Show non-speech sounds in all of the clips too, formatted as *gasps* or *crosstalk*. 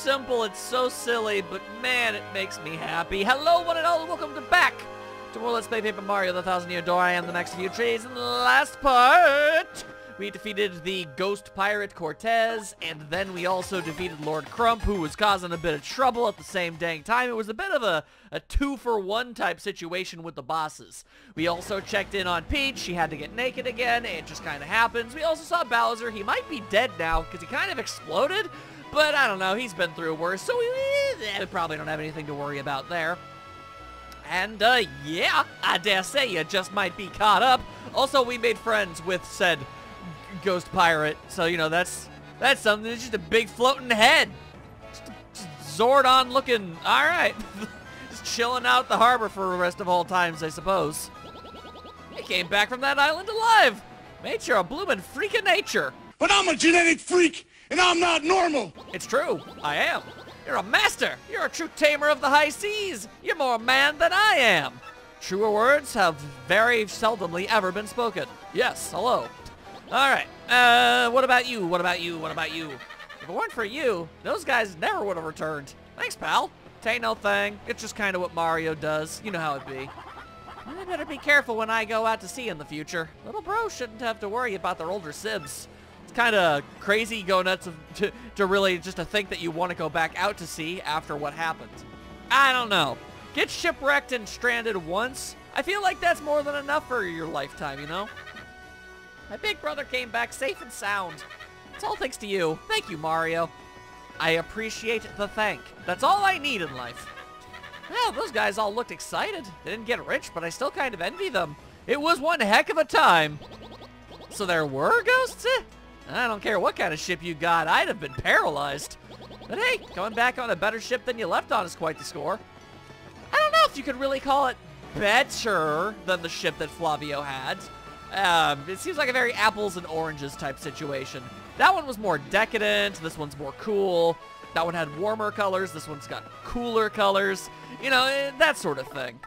simple, it's so silly, but man, it makes me happy. Hello, one and all, and welcome to back to more Let's Play Paper Mario The Thousand Year Door. I am the MaxOfFewTrades. In the last part, we defeated the Ghost Pirate Cortez, and then we also defeated Lord Crump, who was causing a bit of trouble at the same dang time. It was a bit of a, a two-for-one type situation with the bosses. We also checked in on Peach. She had to get naked again. It just kind of happens. We also saw Bowser. He might be dead now because he kind of exploded, but I don't know. He's been through worse, so we, we probably don't have anything to worry about there. And, uh, yeah, I dare say you just might be caught up. Also, we made friends with said ghost pirate, so, you know, that's that's something. It's just a big floating head. Just a just Zordon looking, all right. *laughs* just chilling out the harbor for the rest of all times, I suppose. He came back from that island alive. Made sure a bloomin' freak of nature. But I'm a genetic freak, and I'm not normal. It's true, I am. You're a master. You're a true tamer of the high seas. You're more man than I am. Truer words have very seldomly ever been spoken. Yes, hello. All right. Uh, what about you? What about you? What about you? If it weren't for you, those guys never would have returned. Thanks, pal. Tain't no thing. It's just kind of what Mario does. You know how it be. I better be careful when I go out to sea in the future. Little bro shouldn't have to worry about their older sibs. It's kind of crazy go nuts to, to really just to think that you want to go back out to sea after what happened. I don't know. Get shipwrecked and stranded once. I feel like that's more than enough for your lifetime, you know? My big brother came back safe and sound. It's all thanks to you. Thank you, Mario. I appreciate the thank. That's all I need in life. Well, those guys all looked excited. They didn't get rich, but I still kind of envy them. It was one heck of a time. So there were ghosts? I don't care what kind of ship you got. I'd have been paralyzed. But hey, coming back on a better ship than you left on is quite the score. I don't know if you could really call it better than the ship that Flavio had. Um, it seems like a very apples and oranges type situation. That one was more decadent. This one's more cool. That one had warmer colors. This one's got cooler colors. You know, eh, that sort of thing.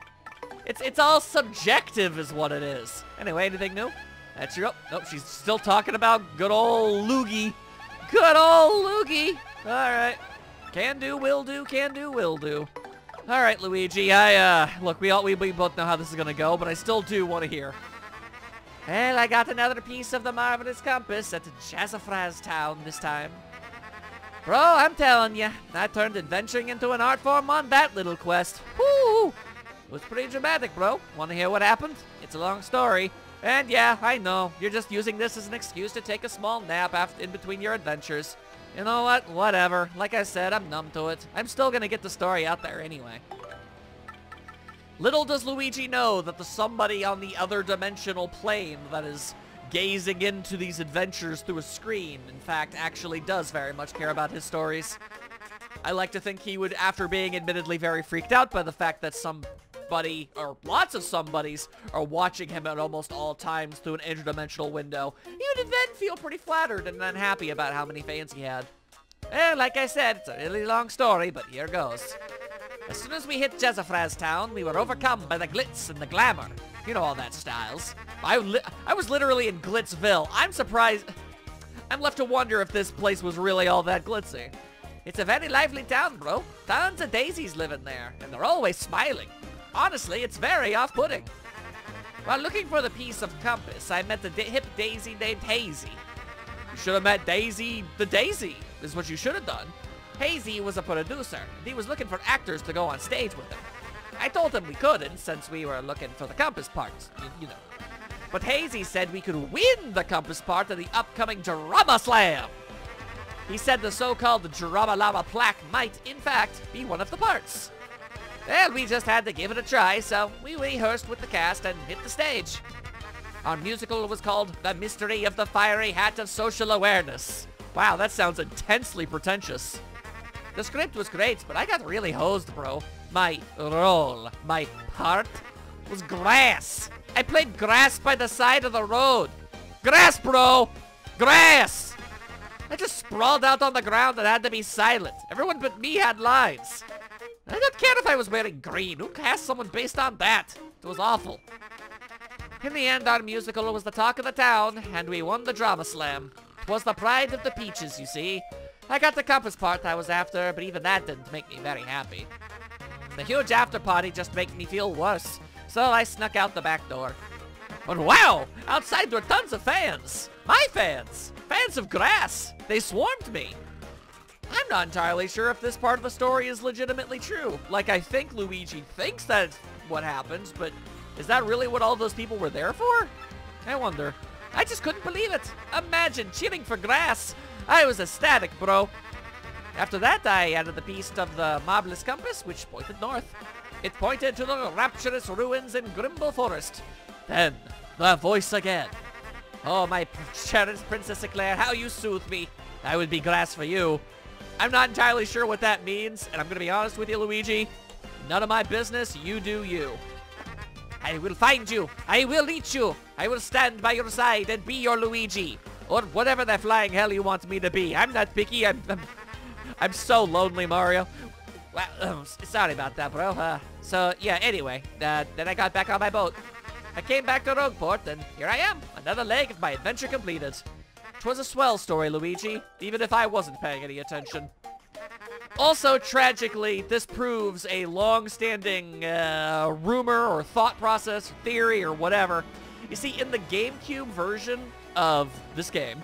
It's it's all subjective is what it is. Anyway, anything new? That's your... Oh, nope, she's still talking about good old Loogie. Good old Loogie. All right. Can do, will do, can do, will do. All right, Luigi, I, uh, look, we all, we, we both know how this is gonna go, but I still do want to hear. Well, I got another piece of the marvelous compass at Jazzafrazz Town this time. Bro, I'm telling you, I turned adventuring into an art form on that little quest. Whoo! Was pretty dramatic, bro. Want to hear what happened? It's a long story. And yeah, I know, you're just using this as an excuse to take a small nap after in between your adventures. You know what? Whatever. Like I said, I'm numb to it. I'm still gonna get the story out there anyway. Little does Luigi know that the somebody on the other dimensional plane that is gazing into these adventures through a screen, in fact, actually does very much care about his stories. I like to think he would, after being admittedly very freaked out by the fact that somebody, or lots of somebodies, are watching him at almost all times through an interdimensional window, he would then feel pretty flattered and unhappy about how many fans he had. And like I said, it's a really long story, but here goes. As soon as we hit Jazzafrazz Town, we were overcome by the glitz and the glamour. You know all that styles. I, I was literally in Glitzville. I'm surprised... I'm left to wonder if this place was really all that glitzy. It's a very lively town, bro. Tons of daisies living there, and they're always smiling. Honestly, it's very off-putting. While looking for the piece of compass, I met the hip daisy named Hazy. You should have met Daisy the Daisy, is what you should have done. Hazy was a producer, and he was looking for actors to go on stage with him. I told him we couldn't, since we were looking for the compass part, you, you know. But Hazy said we could win the compass part of the upcoming Drama Slam. He said the so-called Drama Lama plaque might, in fact, be one of the parts. Well, we just had to give it a try, so we rehearsed with the cast and hit the stage. Our musical was called The Mystery of the Fiery Hat of Social Awareness. Wow, that sounds intensely pretentious. The script was great, but I got really hosed, bro. My role, my part, was grass. I played grass by the side of the road. Grass, bro! Grass! I just sprawled out on the ground and had to be silent. Everyone but me had lines. I don't care if I was wearing green. Who cast someone based on that? It was awful. In the end, our musical was the talk of the town, and we won the drama slam. It was the pride of the Peaches, you see. I got the compass part I was after, but even that didn't make me very happy. The huge after party just made me feel worse, so I snuck out the back door. But wow! Outside were tons of fans! My fans! Fans of grass! They swarmed me! I'm not entirely sure if this part of the story is legitimately true. Like, I think Luigi thinks that's what happens, but is that really what all those people were there for? I wonder. I just couldn't believe it. Imagine cheering for grass. I was ecstatic, bro. After that, I added the piece of the marvelous compass, which pointed north. It pointed to the rapturous ruins in Grimble Forest. Then, the voice again. Oh, my cherished Princess Eclair, how you soothe me. I would be grass for you. I'm not entirely sure what that means, and I'm going to be honest with you, Luigi. None of my business, you do you. I will find you. I will reach you. I will stand by your side and be your Luigi. Or whatever the flying hell you want me to be. I'm not picky. I'm, I'm, I'm so lonely, Mario. Well, uh, sorry about that, bro. Uh, so, yeah, anyway. Uh, then I got back on my boat. I came back to Rogueport, and here I am. Another leg of my adventure completed. Twas a swell story, Luigi, even if I wasn't paying any attention. Also, tragically, this proves a long-standing uh, rumor or thought process, or theory, or whatever. You see, in the GameCube version of this game,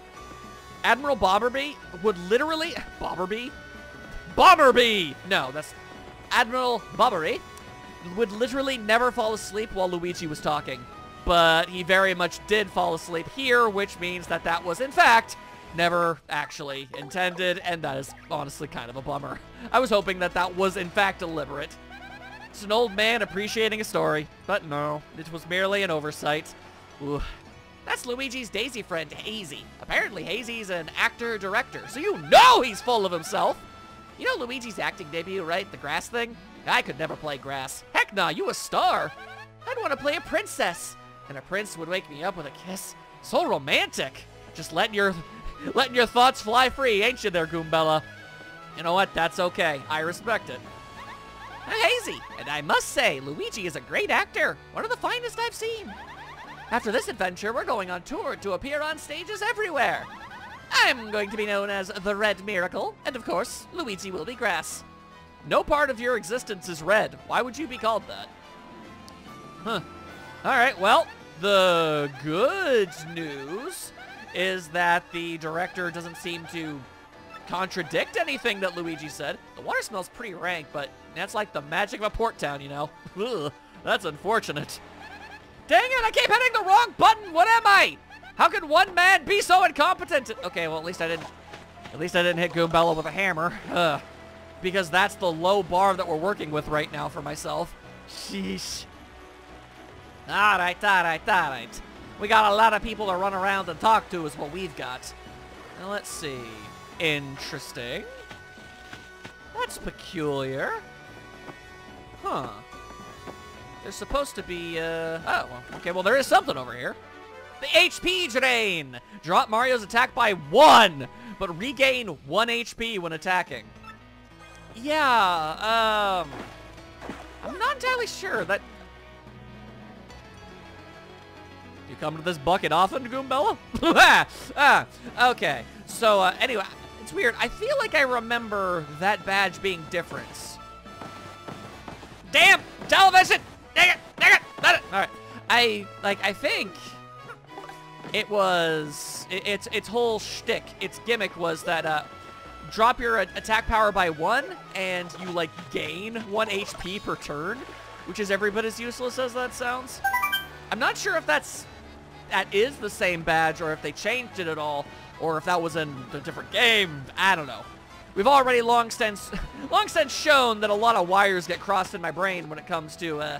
Admiral Bomberby would literally... Bomberby? Bomberby! No, that's... Admiral Bobbery would literally never fall asleep while Luigi was talking. But he very much did fall asleep here, which means that that was, in fact, never actually intended, and that is honestly kind of a bummer. I was hoping that that was, in fact, deliberate. It's an old man appreciating a story, but no, it was merely an oversight. Ooh. That's Luigi's Daisy friend, Hazy. Apparently, Hazy's an actor-director, so you know he's full of himself. You know Luigi's acting debut, right? The grass thing? I could never play grass. Heck nah, you a star. I'd want to play a princess. And a prince would wake me up with a kiss. So romantic. Just letting your, *laughs* letting your thoughts fly free, ain't you there, Goombella? You know what? That's okay. I respect it. Hazy, and I must say, Luigi is a great actor. One of the finest I've seen. After this adventure, we're going on tour to appear on stages everywhere. I'm going to be known as the Red Miracle, and of course, Luigi will be grass. No part of your existence is red. Why would you be called that? Huh. Alright, well, the good news is that the director doesn't seem to contradict anything that Luigi said. The water smells pretty rank, but that's like the magic of a port town, you know? *laughs* Ugh, that's unfortunate. Dang it, I keep hitting the wrong button! What am I? How can one man be so incompetent? Okay, well, at least I didn't... At least I didn't hit Goombella with a hammer. Ugh because that's the low bar that we're working with right now for myself. Sheesh. Alright, alright, alright. We got a lot of people to run around and talk to is what we've got. Now let's see. Interesting. That's peculiar. Huh. There's supposed to be, uh... Oh, well, okay, well, there is something over here. The HP Drain! Drop Mario's attack by one, but regain one HP when attacking. Yeah, um... I'm not entirely sure that... You come to this bucket often, Goombella? *laughs* ah, okay. So, uh, anyway, it's weird. I feel like I remember that badge being different. Damn! Television! Dang it! Dang it! It! Alright. I, like, I think it was, it, its, its whole shtick, its gimmick was that, uh, drop your attack power by one, and you, like, gain one HP per turn, which is every bit as useless as that sounds. I'm not sure if that's, that is the same badge, or if they changed it at all, or if that was in a different game. I don't know. We've already long since, *laughs* long since shown that a lot of wires get crossed in my brain when it comes to, uh,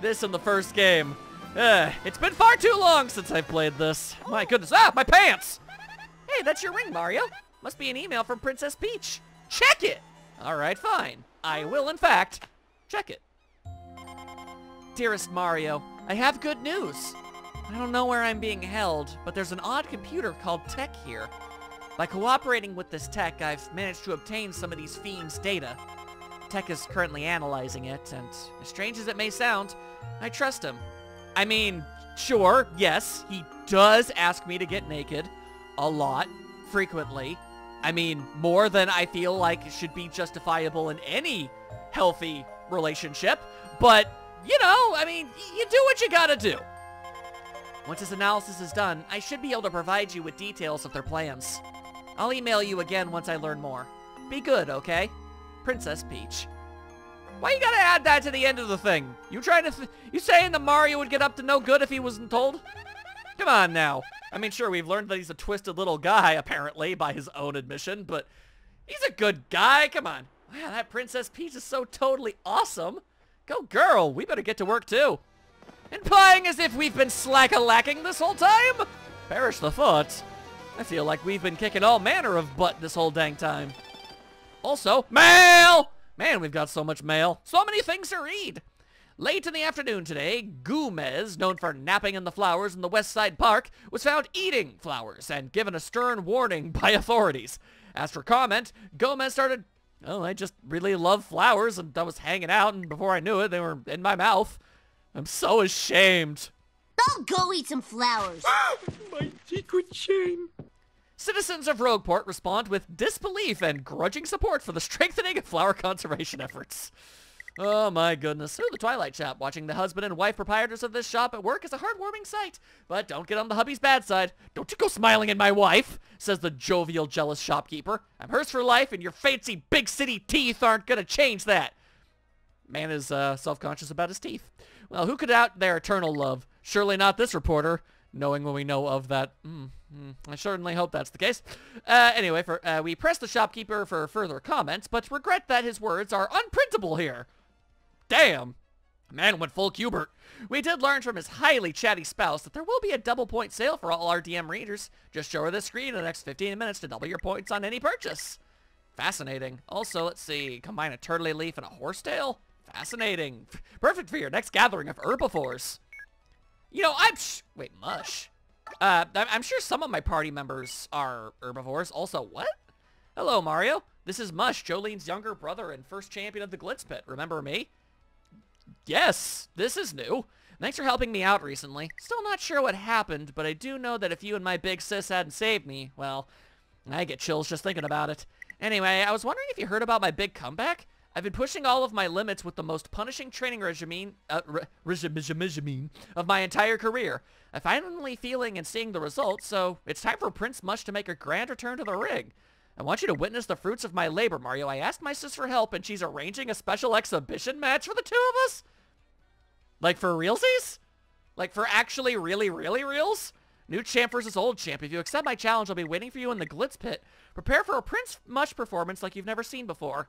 this in the first game. Uh, it's been far too long since I've played this. My goodness. Ah, my pants! Hey, that's your ring, Mario. Must be an email from Princess Peach. Check it! Alright, fine. I will, in fact, check it. Dearest Mario, I have good news. I don't know where I'm being held, but there's an odd computer called Tech here. By cooperating with this tech, I've managed to obtain some of these fiends' data. Tech is currently analyzing it, and as strange as it may sound, I trust him. I mean, sure, yes, he does ask me to get naked. A lot. Frequently. I mean, more than I feel like should be justifiable in any healthy relationship. But, you know, I mean, you do what you gotta do. Once this analysis is done, I should be able to provide you with details of their plans. I'll email you again once I learn more. Be good, okay? Princess Peach. Why you gotta add that to the end of the thing? You trying to you saying that Mario would get up to no good if he wasn't told? Come on now. I mean, sure, we've learned that he's a twisted little guy, apparently, by his own admission, but he's a good guy. Come on. Wow, that Princess Peach is so totally awesome. Go girl, we better get to work too. Implying as if we've been slack-a-lacking this whole time? Perish the thought. I feel like we've been kicking all manner of butt this whole dang time. Also, mail! Man, we've got so much mail. So many things to read. Late in the afternoon today, Gomez, known for napping in the flowers in the West Side Park, was found eating flowers and given a stern warning *laughs* by authorities. As for comment, Gomez started, oh, I just really love flowers and I was hanging out and before I knew it, they were in my mouth. I'm so ashamed. I'll go eat some flowers. *gasps* My secret shame. Citizens of Rogueport respond with disbelief and grudging support for the strengthening of flower conservation efforts. Oh my goodness. Ooh, the Twilight Shop. Watching the husband and wife proprietors of this shop at work is a heartwarming sight. But don't get on the hubby's bad side. Don't you go smiling at my wife, says the jovial, jealous shopkeeper. I'm hers for life, and your fancy big city teeth aren't gonna change that. Man is uh, self-conscious about his teeth. Well, who could doubt their eternal love? Surely not this reporter knowing what we know of that. Mm, mm, I certainly hope that's the case. Uh, anyway, for, uh, we press the shopkeeper for further comments, but regret that his words are unprintable here. Damn. Man went full Q*bert. We did learn from his highly chatty spouse that there will be a double point sale for all our DM readers. Just show her the screen in the next 15 minutes to double your points on any purchase. Fascinating. Also, let's see, combine a turtley leaf and a horsetail? Fascinating. Perfect for your next gathering of herbivores. You know, I'm wait, Mush. Uh, I'm sure some of my party members are herbivores. Also, what? Hello, Mario. This is Mush, Jolene's younger brother and first champion of the Glitz Pit. Remember me? Yes, this is new. Thanks for helping me out recently. Still not sure what happened, but I do know that if you and my big sis hadn't saved me, well, I get chills just thinking about it. Anyway, I was wondering if you heard about my big comeback? I've been pushing all of my limits with the most punishing training regime, uh, of my entire career. I'm finally feeling and seeing the results, so it's time for Prince Mush to make a grand return to the ring. I want you to witness the fruits of my labor, Mario. I asked my sis for help, and she's arranging a special exhibition match for the two of us? Like for realsies? Like for actually really, really reals? New champ versus old champ. If you accept my challenge, I'll be waiting for you in the Glitz Pit. Prepare for a Prince Mush performance like you've never seen before.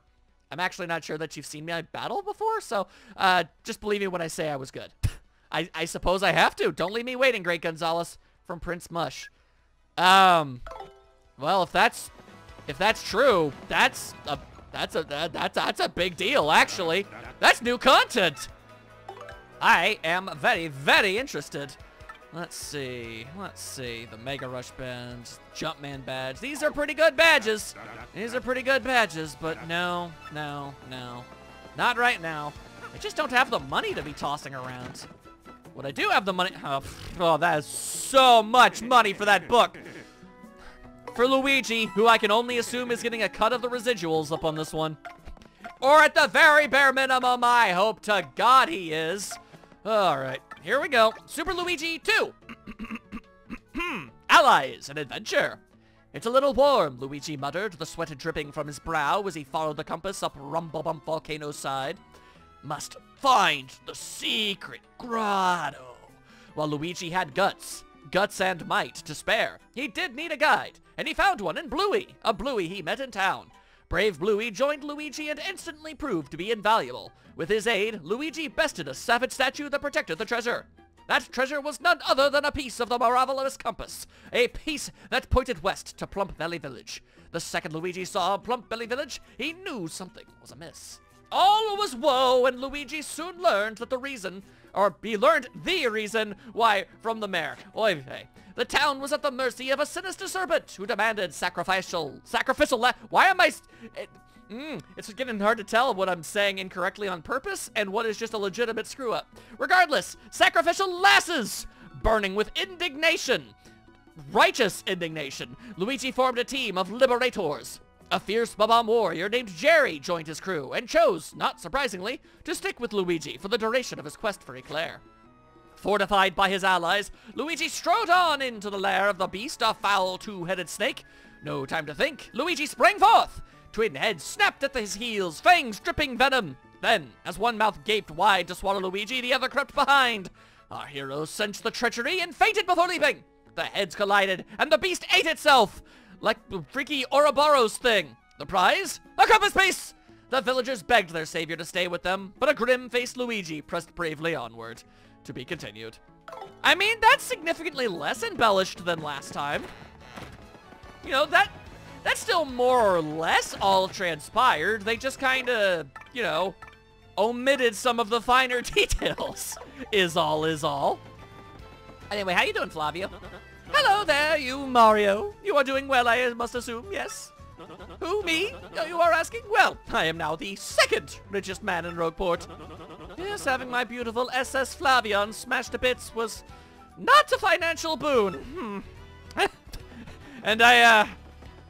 I'm actually not sure that you've seen me battle before, so uh, just believe me when I say I was good. *laughs* I, I suppose I have to. Don't leave me waiting, Great Gonzales from Prince Mush. Um, well, if that's if that's true, that's a that's a that's that's a big deal. Actually, that's new content. I am very very interested. Let's see. Let's see. The Mega Rush badge, Jumpman badge. These are pretty good badges. These are pretty good badges, but no, no, no. Not right now. I just don't have the money to be tossing around. What I do have the money... Oh, oh, that is so much money for that book. For Luigi, who I can only assume is getting a cut of the residuals up on this one. Or at the very bare minimum, I hope to God he is. All right. Here we go. Super Luigi 2. *clears throat* Allies, an adventure. It's a little warm, Luigi muttered, the sweat dripping from his brow as he followed the compass up Rumblebump Volcano's side. Must find the secret grotto. While Luigi had guts, guts and might to spare, he did need a guide, and he found one in Blooey, a Bluey he met in town. Brave Blooey joined Luigi and instantly proved to be invaluable. With his aid, Luigi bested a savage statue that protected the treasure. That treasure was none other than a piece of the marvelous compass, a piece that pointed west to Plump Belly Village. The second Luigi saw Plump Belly Village, he knew something was amiss. All was woe, and Luigi soon learned that the reason, or he learned the reason why from the mayor. Oy vey. The town was at the mercy of a sinister serpent who demanded sacrificial, sacrificial la- Why am I- it, mm, It's getting hard to tell what I'm saying incorrectly on purpose and what is just a legitimate screw-up. Regardless, sacrificial lasses! Burning with indignation. righteous indignation, Luigi formed a team of liberators. A fierce Bob-omb warrior named Jerry joined his crew and chose, not surprisingly, to stick with Luigi for the duration of his quest for Eclair. Fortified by his allies, Luigi strode on into the lair of the beast, a foul two-headed snake. No time to think, Luigi sprang forth! Twin heads snapped at his heels, fangs dripping venom. Then, as one mouth gaped wide to swallow Luigi, the other crept behind. Our hero sensed the treachery and fainted before leaping. The heads collided, and the beast ate itself! Like the freaky Ouroboros thing. The prize? A compass piece! The villagers begged their savior to stay with them, but a grim-faced Luigi pressed bravely onward. To be continued. I mean, that's significantly less embellished than last time. You know, that that's still more or less all transpired. They just kind of, you know, omitted some of the finer *laughs* details. is all, is all. Anyway, how you doing, Flavio? *laughs* Hello there, you Mario. You are doing well, I must assume, yes? Who, me? You are asking? Well, I am now the second richest man in Rogueport. Yes, having my beautiful SS Flavion smashed to bits was not a financial boon. Hmm. *laughs* and I, uh,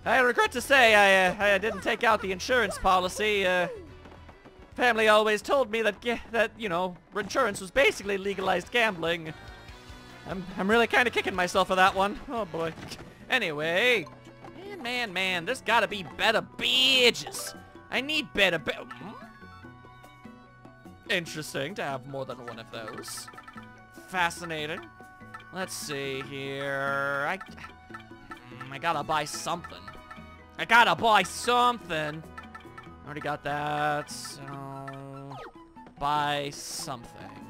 I regret to say I, uh, I didn't take out the insurance policy. Uh, family always told me that, that, you know, insurance was basically legalized gambling. I'm, I'm really kind of kicking myself for that one. Oh, boy. Anyway, man, man, man, there's got to be better badges. I need better ba hmm? Interesting to have more than one of those. Fascinating. Let's see here. I, I gotta buy something. I gotta buy something. Already got that, so... Buy something.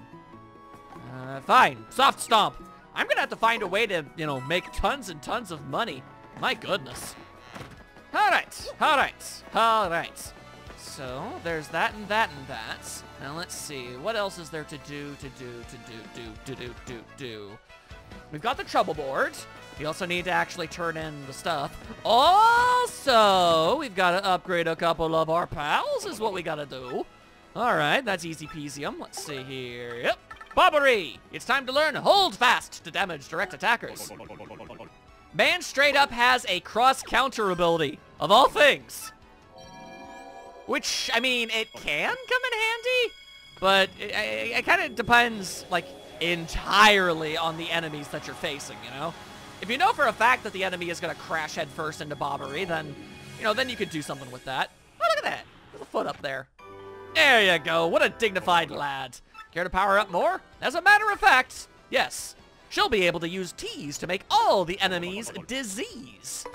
Uh, fine. Soft stomp. I'm gonna have to find a way to, you know, make tons and tons of money. My goodness. Alright, alright, alright. So, there's that and that and that. Now let's see, what else is there to do, to do, to do, do, do, do, do, do. We've got the trouble board. We also need to actually turn in the stuff. Also, we've got to upgrade a couple of our pals is what we got to do. All right, that's easy peasium. Let's see here. Yep. Bobbery! It's time to learn Hold Fast to damage direct attackers. Man straight up has a cross-counter ability, of all things. Which, I mean, it can come in handy, but it, it, it kind of depends, like, entirely on the enemies that you're facing, you know? If you know for a fact that the enemy is going to crash headfirst into Bobbery, then, you know, then you could do something with that. Oh, look at that. Little foot up there. There you go. What a dignified lad. Care to power up more? As a matter of fact, yes. She'll be able to use Tease to make all the enemies disease.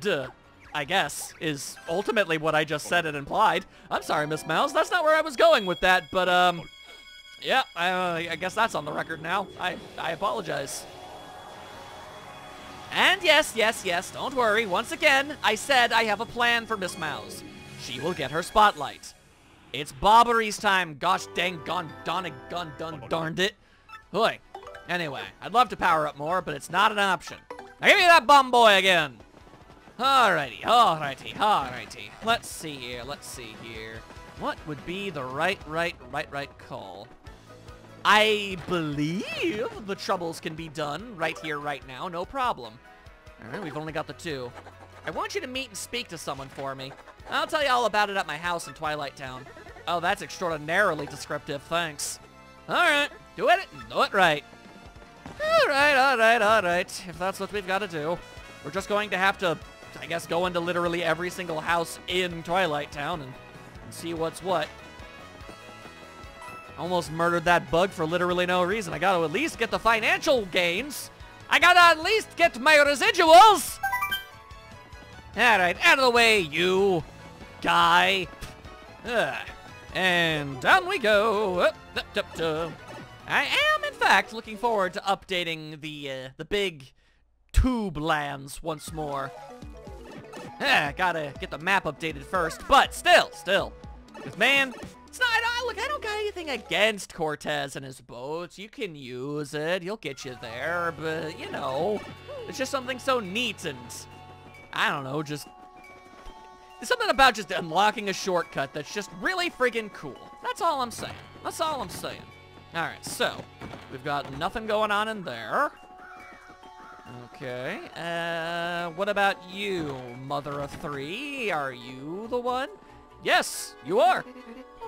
Duh. I guess, is ultimately what I just said and implied. I'm sorry, Ms. Mowz. That's not where I was going with that, but, um... Yeah, I, uh, I guess that's on the record now. I, I apologize. And yes, yes, yes, don't worry. Once again, I said I have a plan for Ms. Mowz. She will get her spotlight. It's Bobbery's time. Gosh dang gone donning gun done darned it. Hoy. Anyway, I'd love to power up more, but it's not an option. Now give me that bum boy again. Alrighty, alrighty, alrighty. Let's see here, let's see here. What would be the right, right, right, right call? I believe the troubles can be done right here, right now, no problem. Alright, we've only got the two. I want you to meet and speak to someone for me. I'll tell you all about it at my house in Twilight Town. Oh, that's extraordinarily descriptive, thanks. Alright, do it, do it right. Alright, alright, alright. If that's what we've got to do. We're just going to have to, I guess, go into literally every single house in Twilight Town and, and see what's what. Almost murdered that bug for literally no reason. I gotta at least get the financial gains. I gotta at least get my residuals. Alright, out of the way, you guy. Ugh. And down we go. Up, up, up, up. I am, in fact, looking forward to updating the uh, the big tube lands once more. Eh, gotta get the map updated first, but still, still. Because, man, it's not, I look, I don't got anything against Cortez and his boats. You can use it. He'll get you there. But, you know, it's just something so neat and, I don't know, just... There's something about just unlocking a shortcut that's just really friggin' cool. That's all I'm saying. That's all I'm saying. Alright, so, we've got nothing going on in there. Okay. Uh, what about you, mother of three? Are you the one? Yes, you are.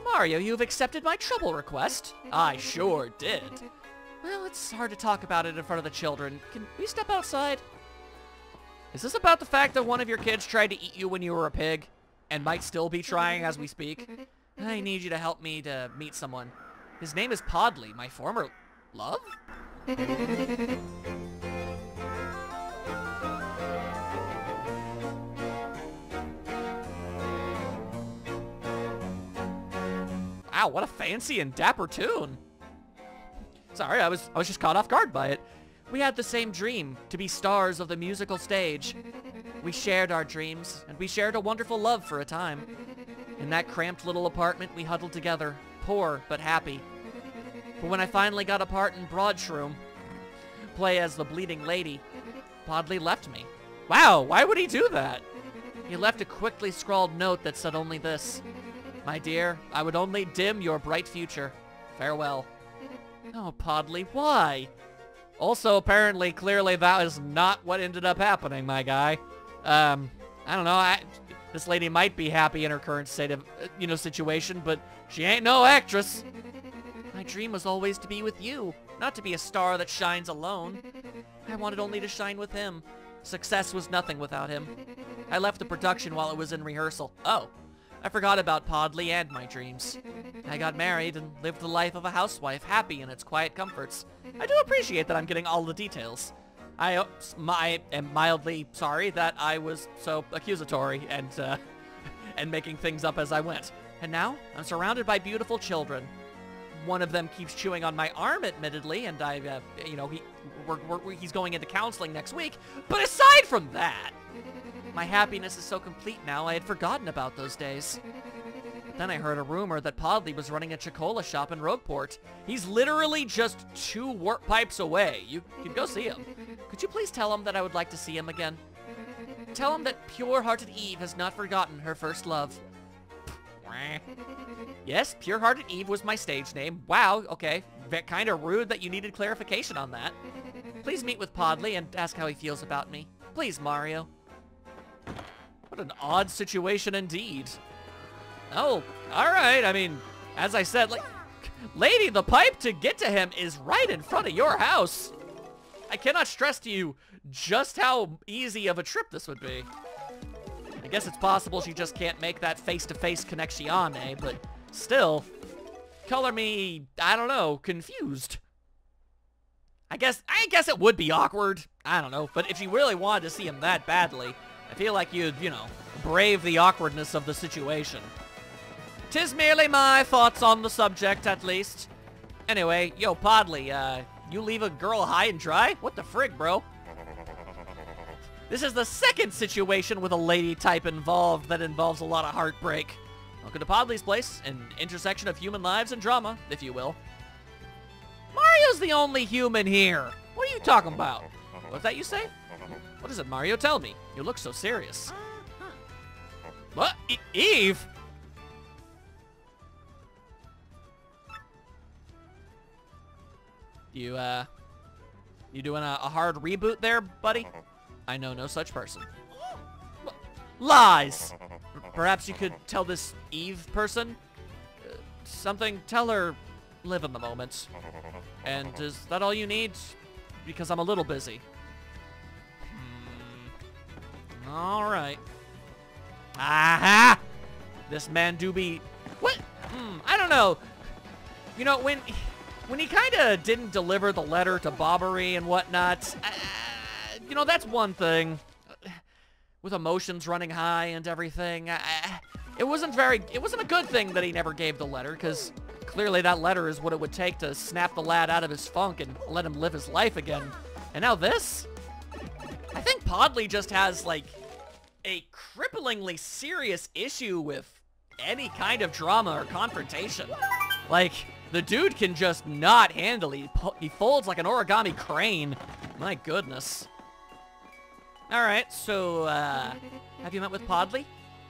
Mario, you've accepted my trouble request. I sure did. Well, it's hard to talk about it in front of the children. Can we step outside? Is this about the fact that one of your kids tried to eat you when you were a pig? And might still be trying as we speak? I need you to help me to meet someone. His name is Podley, my former love? Wow, what a fancy and dapper tune. Sorry, I was I was just caught off guard by it. We had the same dream, to be stars of the musical stage. We shared our dreams, and we shared a wonderful love for a time. In that cramped little apartment, we huddled together, poor but happy. But when I finally got a part in Broadshroom, play as the Bleeding Lady, Podley left me. Wow, why would he do that? He left a quickly scrawled note that said only this. My dear, I would only dim your bright future. Farewell. *laughs* Oh, Podley, why? Also, apparently, clearly that is not what ended up happening, my guy. Um, I don't know, I, this lady might be happy in her current state of, uh, you know, situation, but she ain't no actress. My dream was always to be with you, not to be a star that shines alone. I wanted only to shine with him. Success was nothing without him. I left the production while it was in rehearsal. Oh, I forgot about Podley and my dreams. I got married and lived the life of a housewife, happy in its quiet comforts. I do appreciate that I'm getting all the details. I, uh, I am mildly sorry that I was so accusatory and, uh, *laughs* and making things up as I went. And now, I'm surrounded by beautiful children. One of them keeps chewing on my arm, admittedly, and I, uh, you know, he, we're, we're, he's going into counseling next week. But aside from that, my happiness is so complete now, I had forgotten about those days. Then I heard a rumor that Podley was running a Chocola shop in Rogueport. He's literally just two warp pipes away. You can go see him. Could you please tell him that I would like to see him again? Tell him that pure-hearted Eve has not forgotten her first love. Yes, Pure-Hearted Eve was my stage name. Wow, okay. Kind of rude that you needed clarification on that. Please meet with Podley and ask how he feels about me. Please, Mario. An odd situation indeed. Oh, alright, I mean, as I said, like, *laughs* lady, the pipe to get to him is right in front of your house. I cannot stress to you just how easy of a trip this would be. I guess it's possible she just can't make that face-to-face -face connection, eh? But still, color me, I don't know, confused. I guess, I guess it would be awkward. I don't know. But if you really wanted to see him that badly, I feel like you'd, you know, brave the awkwardness of the situation. Tis merely my thoughts on the subject, at least. Anyway, yo, Podley, uh, you leave a girl high and dry? What the frig, bro? This is the second situation with a lady type involved that involves a lot of heartbreak. Welcome to Podley's Place, an intersection of human lives and drama, if you will. Mario's the only human here. What are you talking about? What's that you say? What is it, Mario? Tell me. You look so serious. What? E Eve? You, uh... You doing a, a, hard reboot there, buddy? I know no such person. L lies! Perhaps you could tell this Eve person uh, something. Tell her live in the moment. And is that all you need? Because I'm a little busy. All right. Aha! This man do be... What? Hmm, I don't know. You know, when when he kind of didn't deliver the letter to Bobbery and whatnot, uh, you know, that's one thing. With emotions running high and everything, uh, it wasn't very... It wasn't a good thing that he never gave the letter, because clearly that letter is what it would take to snap the lad out of his funk and let him live his life again. And now this? I think Podley just has, like, a cripplingly serious issue with any kind of drama or confrontation. Like, the dude can just not handle it. He folds like an origami crane. My goodness. Alright, so, uh, have you met with Podley?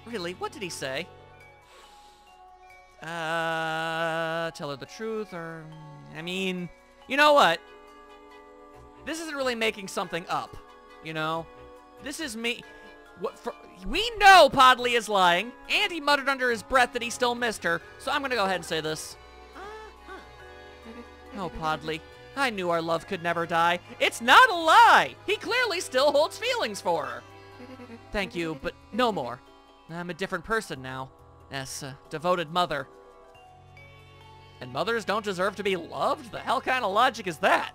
Really? What did he say? Uh, tell her the truth, or... I mean, you know what? this isn't really making something up, you know? This is me. What for, we know Podley is lying, and he muttered under his breath that he still missed her, so I'm gonna go ahead and say this. Uh-huh. Oh, Podley. I knew our love could never die. It's not a lie! He clearly still holds feelings for her. Thank you, but no more. I'm a different person now. As a devoted mother. And mothers don't deserve to be loved? The hell kind of logic is that?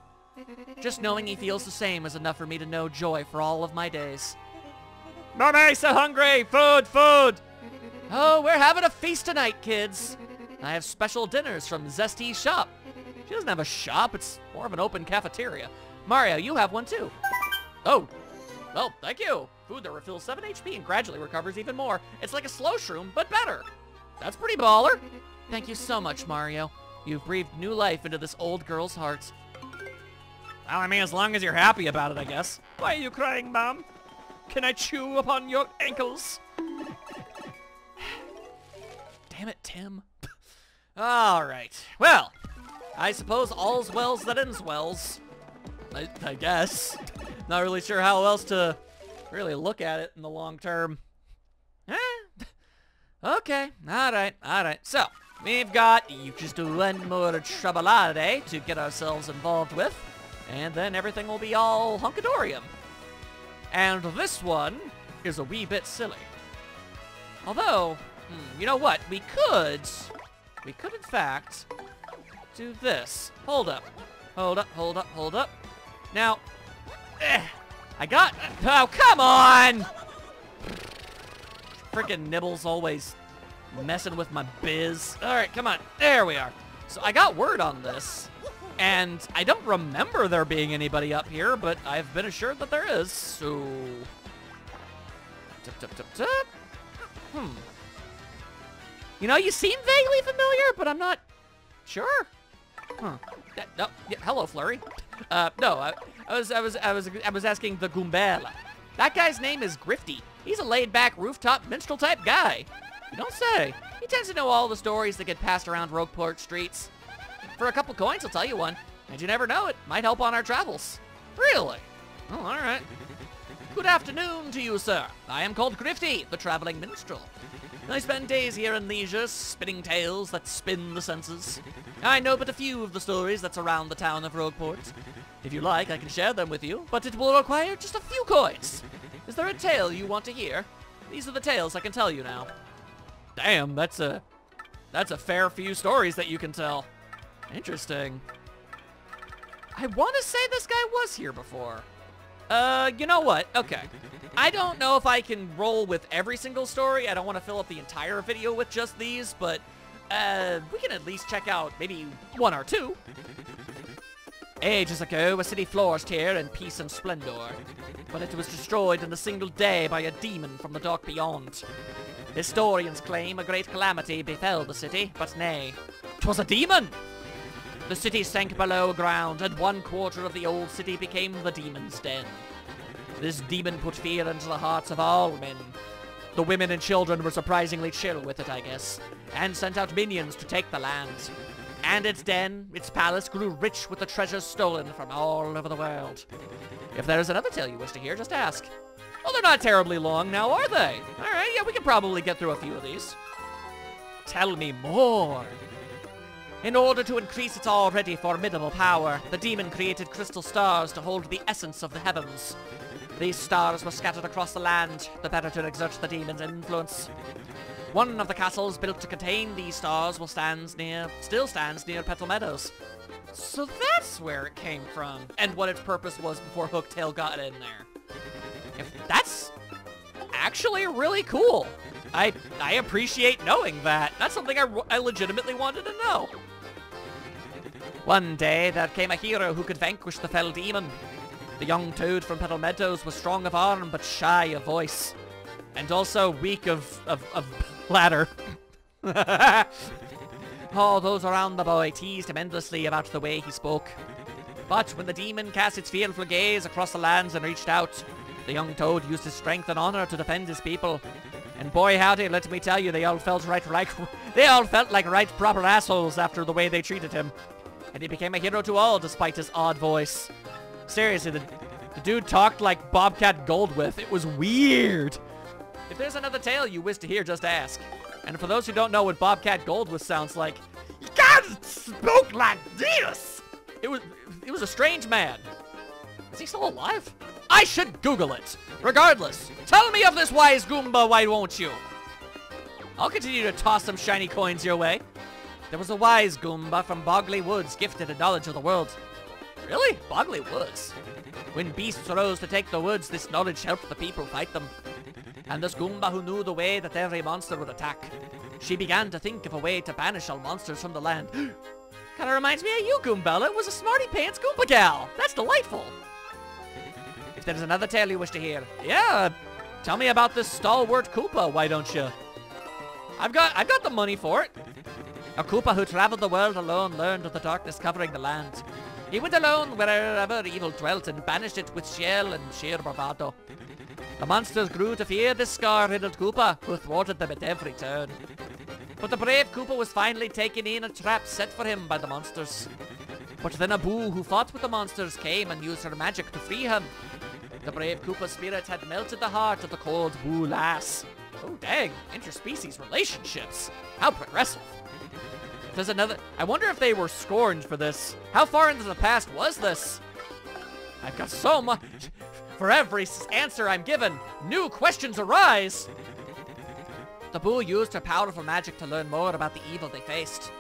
Just knowing he feels the same is enough for me to know joy for all of my days. Mommy, so hungry! Food, food! Oh, we're having a feast tonight, kids. I have special dinners from Zess T.'s shop. She doesn't have a shop, it's more of an open cafeteria. Mario, you have one too. Oh, well, thank you. Food that refills 7 HP and gradually recovers even more. It's like a slow shroom, but better. That's pretty baller. Thank you so much, Mario. You've breathed new life into this old girl's heart. Well, I mean, as long as you're happy about it, I guess. Why are you crying, Mom? Can I chew upon your ankles? Damn it, Tim. *laughs* All right. Well, I suppose all's wells that ends wells. I, I guess. Not really sure how else to really look at it in the long term. Eh. Okay, alright, alright. So, we've got just one more troublade to get ourselves involved with, and then everything will be all hunkadorium. And this one is a wee bit silly. Although, hmm, you know what? We could, we could in fact do this. Hold up. Hold up, hold up, hold up. Now, eh, I got, oh, come on! Freaking Nibbles always messing with my biz. All right, come on. There we are. So I got word on this, and I don't remember there being anybody up here, but I've been assured that there is, so... Hmm. You know, you seem vaguely familiar, but I'm not sure. Huh. No, yeah, hello, Flurrie. Uh, no, I, I, was, I was, I was, I was asking the Goombella. That guy's name is Grifty. He's a laid-back rooftop minstrel type guy. You don't say. He tends to know all the stories that get passed around Rogueport streets. For a couple coins, I'll tell you one. And you never know, it might help on our travels. Really? Oh, all right. Good afternoon to you, sir. I am called Grifty, the traveling minstrel. I spend days here in leisure, spinning tales that spin the senses. I know but a few of the stories that surround the town of Rogueport. If you like, I can share them with you, but it will require just a few coins. Is there a tale you want to hear? These are the tales I can tell you now. Damn, that's a that's a fair few stories that you can tell. Interesting. I want to say this guy was here before. Uh, you know what? Okay. I don't know if I can roll with every single story. I don't want to fill up the entire video with just these, but uh, we can at least check out maybe one or two. Ages ago, a city flourished here in peace and splendor, but it was destroyed in a single day by a demon from the dark beyond. Historians claim a great calamity befell the city, but nay, 'twas a demon! The city sank below ground, and one quarter of the old city became the demon's den. This demon put fear into the hearts of all men. The women and children were surprisingly chill with it, I guess, and sent out minions to take the land. And its den, its palace, grew rich with the treasures stolen from all over the world. If there's another tale you wish to hear, just ask. Well, they're not terribly long now, are they? Alright, yeah, we can probably get through a few of these. Tell me more. In order to increase its already formidable power, the demon created crystal stars to hold the essence of the heavens. These stars were scattered across the land, the better to exert the demon's influence. One of the castles built to contain these stars will stands near, still stands near Petal Meadows. So that's where it came from, and what its purpose was before Hooktail got in there. If that's actually really cool. I I appreciate knowing that. That's something I, I legitimately wanted to know. One day, there came a hero who could vanquish the fell demon. The young toad from Petal Meadows was strong of arm, but shy of voice. And also weak of, of, of bladder. *laughs* All those around the boy teased him endlessly about the way he spoke. But when the demon cast its fearful gaze across the lands and reached out, the young toad used his strength and honor to defend his people. And boy howdy, let me tell you, they all felt right like *laughs* they all felt like right proper assholes after the way they treated him and he became a hero to all despite his odd voice. Seriously, the, the dude talked like Bobcat Goldthwait. It was weird. If there's another tale you wish to hear, just ask. And for those who don't know what Bobcat Goldthwait sounds like, God spoke like this. It was it was a strange man. Is he still alive? I should Google it. Regardless, tell me of this wise Goomba, why won't you? I'll continue to toss some shiny coins your way. There was a wise Goomba from Boggly Woods gifted a knowledge of the world. Really? Boggly Woods? When beasts arose to take the woods, this knowledge helped the people fight them. And this Goomba who knew the way that every monster would attack. She began to think of a way to banish all monsters from the land. *gasps* Kinda reminds me of you, Goombella. It was a smarty pants Goomba gal. That's delightful. If there's another tale you wish to hear, yeah, tell me about this stalwart Koopa, why don't you? I've got, I've got the money for it. A Koopa who traveled the world alone learned of the darkness covering the land. He went alone wherever evil dwelt and banished it with shell and sheer bravado. The monsters grew to fear this scar-riddled Koopa, who thwarted them at every turn. But the brave Koopa was finally taken in a trap set for him by the monsters. But then a Boo who fought with the monsters came and used her magic to free him. The brave Koopa spirit had melted the heart of the cold Boo lass. Oh dang, interspecies relationships. How progressive. There's another... I wonder if they were scorned for this. How far into the past was this? I've got so much... For every answer I'm given, new questions arise. The Boo used her powerful magic to learn more about the evil they faced.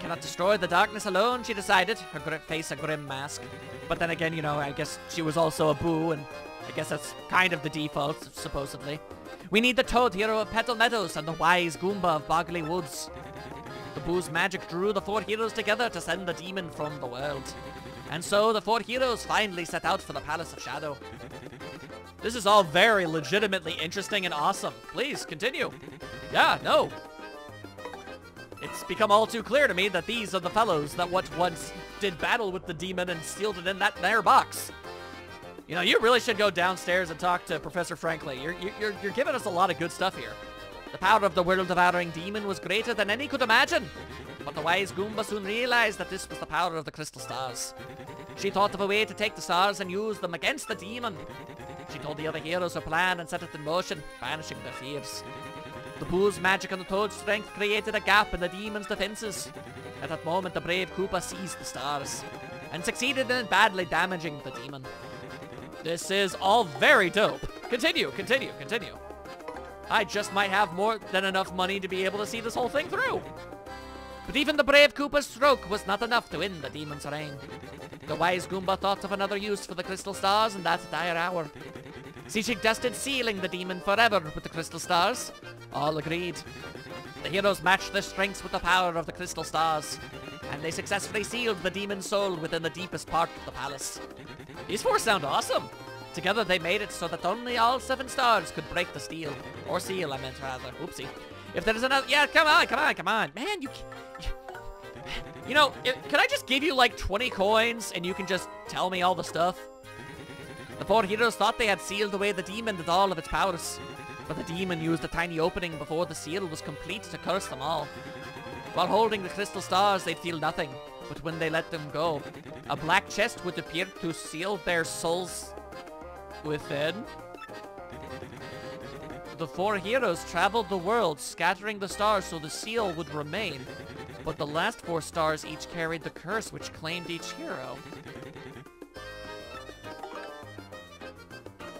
Cannot destroy the darkness alone, she decided, her face a grim mask. But then again, you know, I guess she was also a Boo, and I guess that's kind of the default, supposedly. We need the Toad Hero of Petal Meadows and the Wise Goomba of Boggly Woods. The Boo's magic drew the four heroes together to send the demon from the world. And so the four heroes finally set out for the Palace of Shadow. This is all very legitimately interesting and awesome. Please, continue. Yeah, no. It's become all too clear to me that these are the fellows that what once did battle with the demon and sealed it in that there box. You know, you really should go downstairs and talk to Professor Frankly. You're, you're, you're giving us a lot of good stuff here. The power of the world-devouring demon was greater than any could imagine. But the wise Goomba soon realized that this was the power of the crystal stars. She thought of a way to take the stars and use them against the demon. She told the other heroes her plan and set it in motion, banishing their fears. The Boo's magic and the Toad's strength created a gap in the demon's defenses. At that moment, the brave Koopa seized the stars and succeeded in badly damaging the demon. This is all very dope. Continue, continue, continue. I just might have more than enough money to be able to see this whole thing through. But even the brave Koopa's stroke was not enough to end the demon's reign. The wise Goomba thought of another use for the crystal stars in that dire hour. She suggested sealing the demon forever with the crystal stars. All agreed. The heroes matched their strengths with the power of the crystal stars, and they successfully sealed the demon's soul within the deepest part of the palace. These four sound awesome. Together they made it so that only all seven stars could break the steel. Or seal, I meant rather. Oopsie. If there's another... Yeah, come on, come on, come on. Man, you... You know, can I just give you like 20 coins and you can just tell me all the stuff? The four heroes thought they had sealed away the demon with all of its powers. But the demon used a tiny opening before the seal was complete to curse them all. While holding the crystal stars, they'd feel nothing. But when they let them go, a black chest would appear to seal their souls within. The four heroes traveled the world, scattering the stars so the seal would remain. But the last four stars each carried the curse which claimed each hero.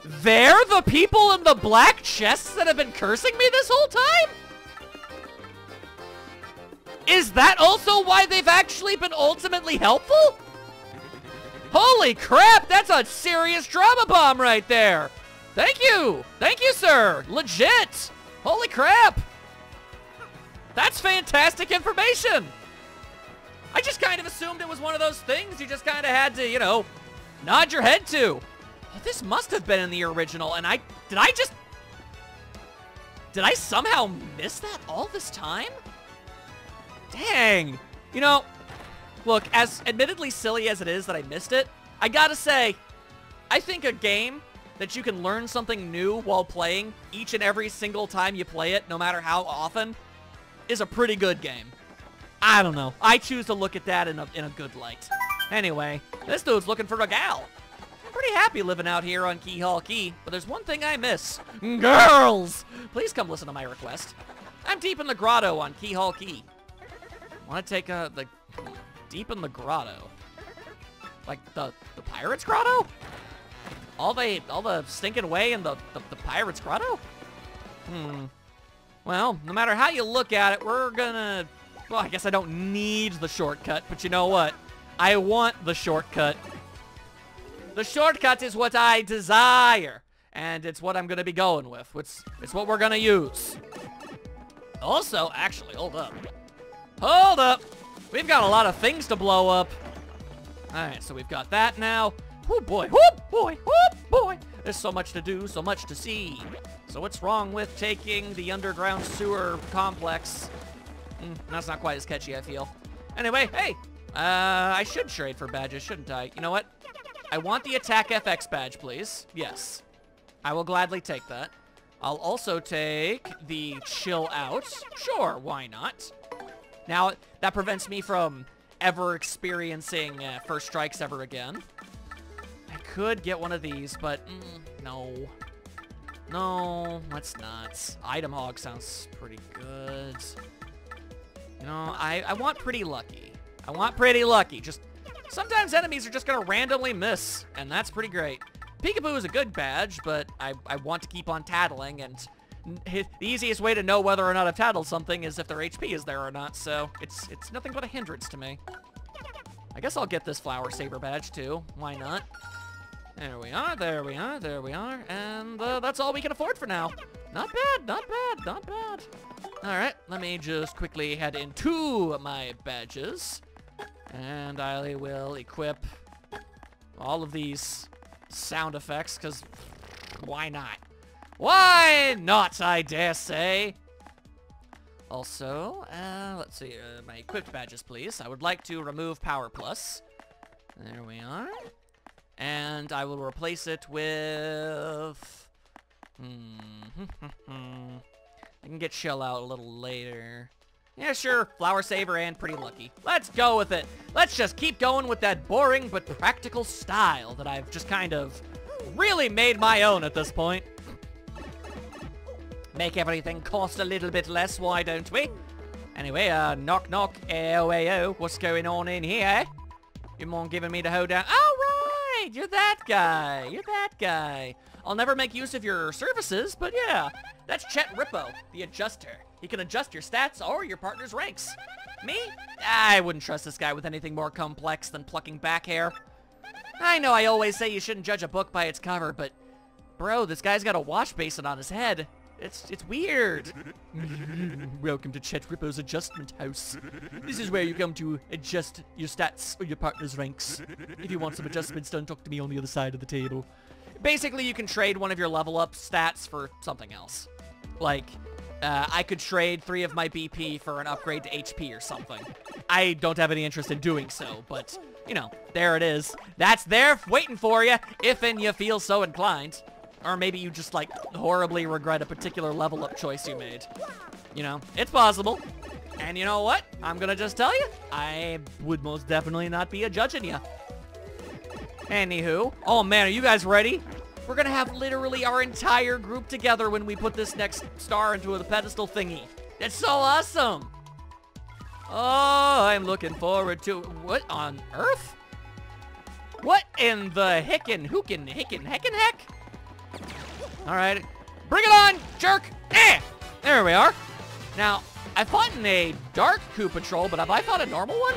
They're the people in the black chests that have been cursing me this whole time? Is that also why they've actually been ultimately helpful? Holy crap, that's a serious drama bomb right there. Thank you. Thank you, sir. Legit. Holy crap. That's fantastic information. I just kind of assumed it was one of those things you just kind of had to, you know, nod your head to. Oh, this must have been in the original, and I... Did I just... Did I somehow miss that all this time? Dang. You know, look, as admittedly silly as it is that I missed it, I gotta say, I think a game that you can learn something new while playing each and every single time you play it, no matter how often, is a pretty good game. I don't know. I choose to look at that in a, in a good light. Anyway, this dude's looking for a gal. I'm pretty happy living out here on Keyhole Key, but there's one thing I miss. Girls! Please come listen to my request. I'm deep in the grotto on Keyhole Key. Want to take a, the, deep in the grotto? Like the, the pirate's grotto? All the, all the stinking way in the, the, the pirate's grotto? Hmm. Well, no matter how you look at it, we're gonna... Well, I guess I don't need the shortcut, but you know what? I want the shortcut. The shortcut is what I desire. And it's what I'm to be going with. It's, it's what we're to use. Also, actually, hold up. Hold up. We've got a lot of things to blow up. Alright, so we've got that now. Oh boy, oh boy, oh boy. There's so much to do, so much to see. So what's wrong with taking the underground sewer complex? Mm, that's not quite as catchy, I feel. Anyway, hey, uh, I should trade for badges, shouldn't I? You know what? I want the Attack FX badge, please. Yes. I will gladly take that. I'll also take the Chill Out. Sure, why not? Now, that prevents me from ever experiencing uh, First Strikes ever again. I could get one of these, but mm, no. No, let's not. Item Hog sounds pretty good. You know, I, I want Pretty Lucky. I want pretty lucky. Just sometimes enemies are just going to randomly miss, and that's pretty great. Peekaboo is a good badge, but I, I want to keep on tattling, and the easiest way to know whether or not I've tattled something is if their HP is there or not, so it's, it's nothing but a hindrance to me. I guess I'll get this Flower Saver badge, too. Why not? There we are, there we are, there we are, and uh, that's all we can afford for now. Not bad, not bad, not bad. All right, let me just quickly head into my badges. And I will equip all of these sound effects, because why not? Why not, I dare say? Also, uh, let's see, uh, my equipped badges, please. I would like to remove Power Plus. There we are. And I will replace it with... Hmm. *laughs* I can get Shell out a little later. Yeah, sure, Flower Saver and Pretty Lucky. Let's go with it. Let's just keep going with that boring but practical style that I've just kind of really made my own at this point. Make everything cost a little bit less, why don't we? Anyway, uh, knock knock, ayo, what's going on in here? You mind giving me the hoedown? Oh, right, you're that guy, you're that guy. I'll never make use of your services, but yeah, that's Chet Rippo, the adjuster. He can adjust your stats or your partner's ranks. Me? I wouldn't trust this guy with anything more complex than plucking back hair. I know I always say you shouldn't judge a book by its cover, but... Bro, this guy's got a wash basin on his head. It's it's weird. *laughs* Welcome to Chet Rippo's Adjustment House. This is where you come to adjust your stats or your partner's ranks. If you want some adjustments done, talk to me on the other side of the table. Basically, you can trade one of your level up stats for something else. Like, uh, I could trade three of my BP for an upgrade to HP or something. I don't have any interest in doing so, but, you know, there it is. That's there waiting for you, if and you feel so inclined. Or maybe you just, like, horribly regret a particular level up choice you made. You know, it's possible. And you know what? I'm gonna just tell you, I would most definitely not be a judging you. Anywho, oh man, are you guys ready? We're gonna have literally our entire group together when we put this next star into the pedestal thingy. That's so awesome! Oh, I'm looking forward to What on earth? What in the hickin' hookin' hickin' heckin' heck? Alright. Bring it on, jerk! Eh! There we are. Now, I fought in a dark Koopatrol, but have I fought a normal one?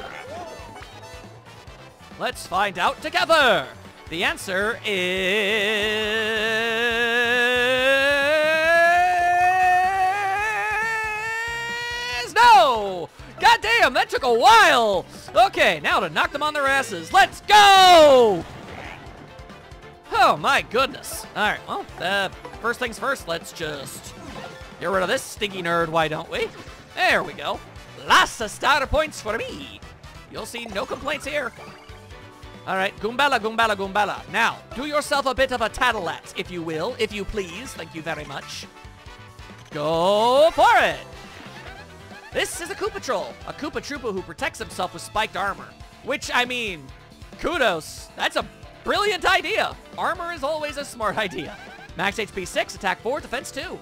Let's find out together! The answer is no! God damn, that took a while! Okay, now to knock them on their asses. Let's go! Oh my goodness. Alright, well, uh, first things first, let's just get rid of this stinky nerd, why don't we? There we go. Lots of starter points for me. You'll see no complaints here. All right, Goombella, Goombella, Goombella. Now, do yourself a bit of a tattlet, if you will, if you please. Thank you very much. Go for it! This is a Koopatrol, a Koopa Troopa who protects himself with spiked armor. Which, I mean, kudos. That's a brilliant idea. Armor is always a smart idea. Max HP 6, attack 4, defense 2.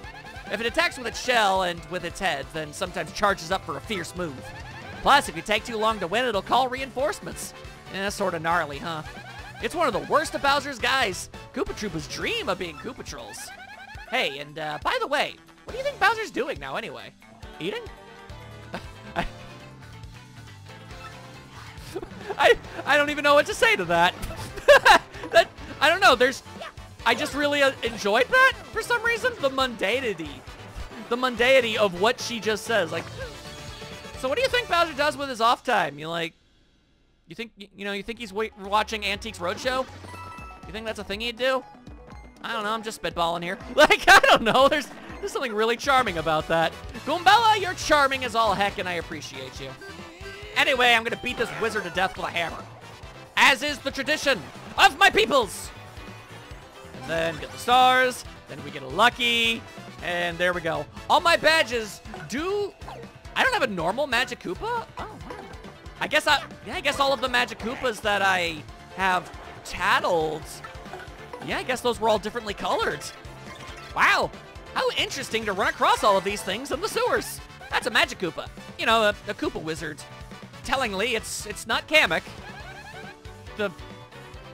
If it attacks with its shell and with its head, then sometimes charges up for a fierce move. Plus, if you take too long to win, it'll call reinforcements. Eh, sorta gnarly, huh? It's one of the worst of Bowser's guys. Koopa Troopas dream of being Koopatrols. Hey, and uh, by the way, what do you think Bowser's doing now anyway? Eating? I, *laughs* I, I don't even know what to say to that. *laughs* *laughs* that I don't know. There's, I just really uh, enjoyed that for some reason. The mundanity, the mundanity of what she just says. Like, so what do you think Bowser does with his off time? You like, you think you know? You think he's wa watching Antiques Roadshow? You think that's a thing he'd do? I don't know. I'm just spitballing here. *laughs* Like, I don't know. There's there's something really charming about that. Goombella, you're charming as all heck, and I appreciate you. Anyway, I'm gonna beat this wizard to death with a hammer. As is the tradition of my peoples. And then get the stars, then we get a lucky, and there we go. All my badges do... I don't have a normal Magic Koopa? Oh. I guess I... Yeah, I guess all of the Magic Koopas that I have tattled... Yeah, I guess those were all differently colored. Wow, how interesting to run across all of these things in the sewers. That's a Magic Koopa. You know, a, a Koopa wizard. Tellingly, it's it's not Kamek. The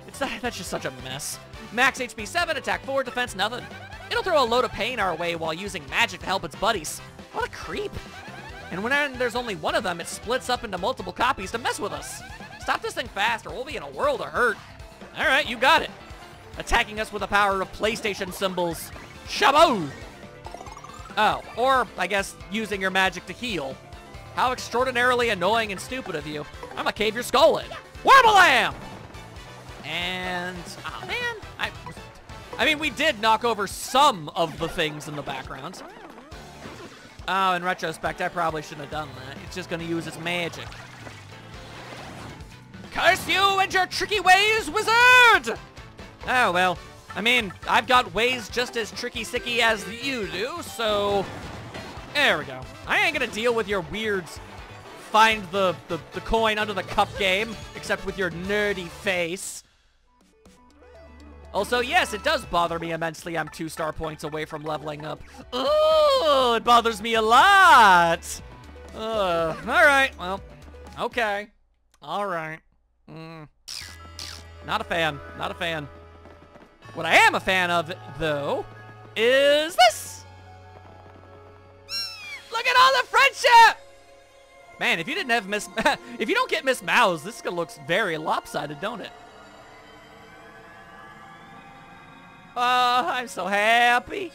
it's *laughs* that's just such a mess. Max HP 7, attack 4, defense nothing. It'll throw a load of pain our way while using magic to help its buddies. What a creep. And when there's only one of them, it splits up into multiple copies to mess with us. Stop this thing fast or we'll be in a world of hurt. Alright, you got it. Attacking us with the power of PlayStation symbols. Shaboom! Oh, or, I guess, using your magic to heal. How extraordinarily annoying and stupid of you. I'm gonna cave your skull in. Warbleam! And, oh man, I, I mean, we did knock over some of the things in the background. Oh, in retrospect, I probably shouldn't have done that. It's just gonna use its magic. Curse you and your tricky ways, wizard! Oh, well, I mean, I've got ways just as tricky-sicky as you do, so... There we go. I ain't gonna deal with your weird find the, the, the coin under the cup game, except with your nerdy face. Also, yes, it does bother me immensely I'm two star points away from leveling up. Oh, it bothers me a lot. Uh, alright, well, okay. Alright. Mm. Not a fan, not a fan. What I am a fan of, though, is this! Look at all the friendship! Man, if you didn't have Miss... *laughs* if you don't get Ms. Mowz, this looks very lopsided, don't it? Oh, I'm so happy.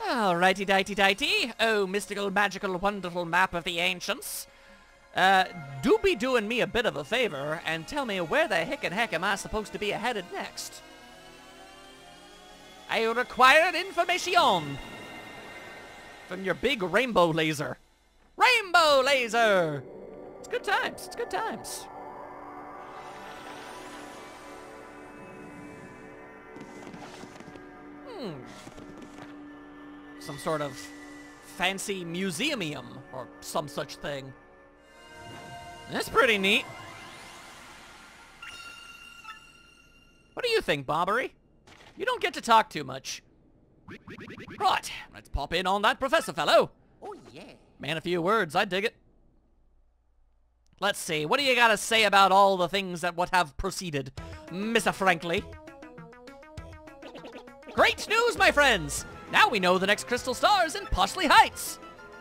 Alrighty, righty dighty. Oh, mystical, magical, wonderful map of the ancients. Uh, do be doing me a bit of a favor and tell me where the heck and heck am I supposed to be headed next? I require information from your big rainbow laser. Rainbow laser! It's good times. It's good times. Hmm. Some sort of fancy museumium or some such thing. That's pretty neat. What do you think, Bobbery? You don't get to talk too much. Right, let's pop in on that professor fellow. Oh, yeah. Man, a few words, I dig it. Let's see, what do you gotta say about all the things that would have proceeded, Mr. Frankly? Great news, my friends! Now we know the next crystal star is in Poshley Heights.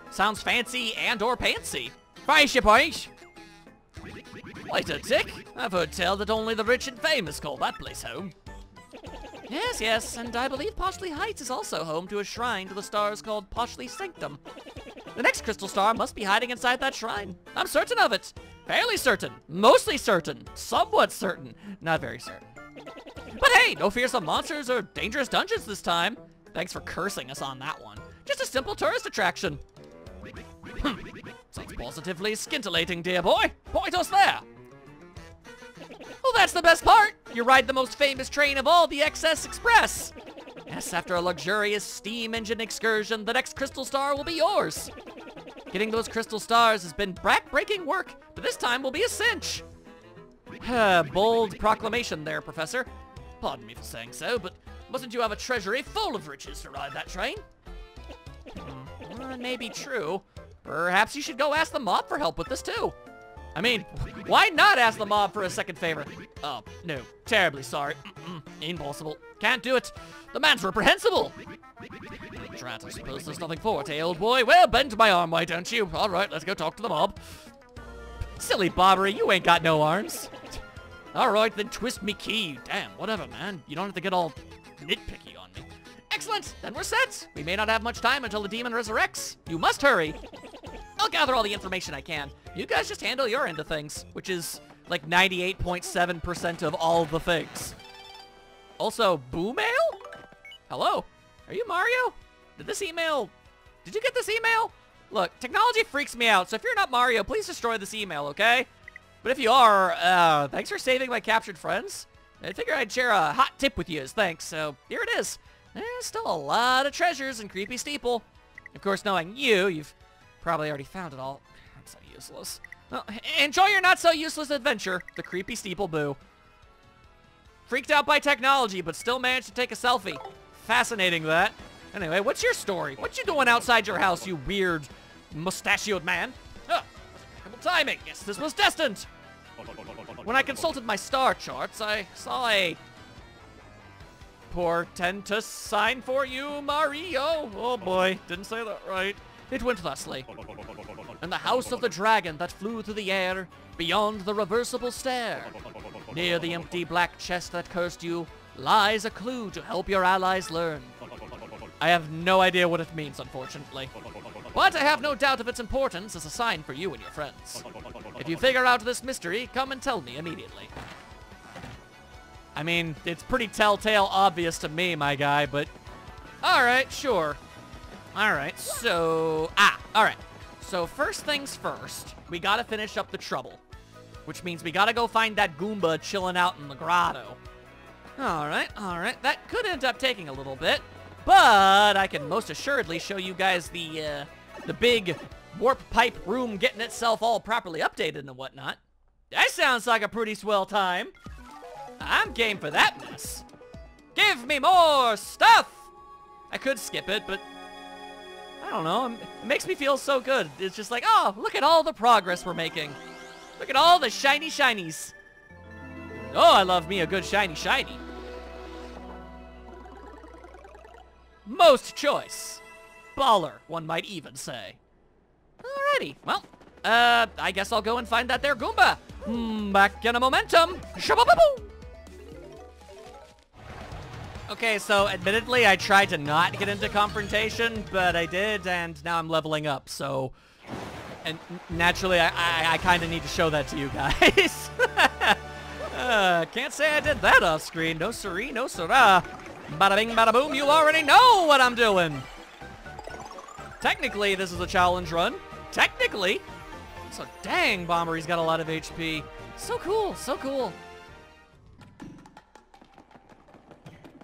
Sounds fancy and or pantsy. Price your. Wait a tick. I've heard tell that only the rich and famous call that place home. Yes, yes, and I believe Poshley Heights is also home to a shrine to the stars called Poshley Sanctum. The next crystal star must be hiding inside that shrine. I'm certain of it. Fairly certain. Mostly certain. Somewhat certain. Not very certain. But hey, no fearsome monsters or dangerous dungeons this time. Thanks for cursing us on that one. Just a simple tourist attraction. Hmm. Sounds positively scintillating, dear boy. Point us there. Well, that's the best part. You ride the most famous train of all, the Excess Express. Yes, after a luxurious steam engine excursion, the next crystal star will be yours. Getting those crystal stars has been back-breaking work, but this time will be a cinch. *sighs* Bold proclamation there, Professor. Pardon me for saying so, but mustn't you have a treasury full of riches to ride that train? Hmm, well, it may be true. Perhaps you should go ask the mob for help with this too. I mean, why not ask the mob for a second favor? Oh, no. Terribly sorry. Mm-mm, impossible. Can't do it. The man's reprehensible. Drat, I suppose there's nothing for it, eh, old boy? Well, bend my arm, why don't you? All right, let's go talk to the mob. Silly Bobbery, you ain't got no arms. All right, then twist me key. Damn, whatever, man. You don't have to get all nitpicky on me. Excellent, then we're set. We may not have much time until the demon resurrects. You must hurry. I'll gather all the information I can. You guys just handle your end of things, which is like 98.7% of all the things. Also, Boo Mail? Hello? Are you Mario? Did this email... Did you get this email? Look, technology freaks me out, so if you're not Mario, please destroy this email, okay? But if you are, uh, thanks for saving my captured friends. I figure I'd share a hot tip with you as thanks, so here it is. There's still a lot of treasures in Creepy Steeple. Of course, knowing you, you've probably already found it all. I'm so useless. Well, enjoy your not-so-useless adventure, the Creepy Steeple Boo. Freaked out by technology, but still managed to take a selfie. Fascinating, that. Anyway, what's your story? What you doing outside your house, you weird mustachioed man? Timing. Yes, this was destined. When I consulted my star charts, I saw a portentous sign for you, Mario. Oh boy, didn't say that right. It went thusly. In the house of the dragon that flew through the air, beyond the reversible stair, near the empty black chest that cursed you, lies a clue to help your allies learn. I have no idea what it means, unfortunately. But I have no doubt of its importance as a sign for you and your friends. If you figure out this mystery, come and tell me immediately. I mean, it's pretty telltale obvious to me, my guy, but... Alright, sure. Alright, so... Ah, alright. So first things first, we gotta finish up the trouble. Which means we gotta go find that Goomba chilling out in the grotto. Alright, alright. That could end up taking a little bit. But I can most assuredly show you guys the, uh, the big warp pipe room getting itself all properly updated and whatnot. That sounds like a pretty swell time. I'm game for that mess. Give me more stuff! I could skip it, but I don't know. It makes me feel so good. It's just like, oh, look at all the progress we're making. Look at all the shiny shinies. Oh, I love me a good shiny shiny. Most choice. Baller, one might even say. Alrighty, well, uh, I guess I'll go and find that there Goomba. Mm, back in a momentum. Okay, so admittedly, I tried to not get into confrontation, but I did, and now I'm leveling up, so... And naturally, I, I, I kind of need to show that to you guys. *laughs* uh, can't say I did that off screen. No siree, no sirrah. Bada bing, bada boom, you already know what I'm doing. Technically, this is a challenge run. Technically. So dang, Bomber, he's got a lot of HP. So cool, so cool.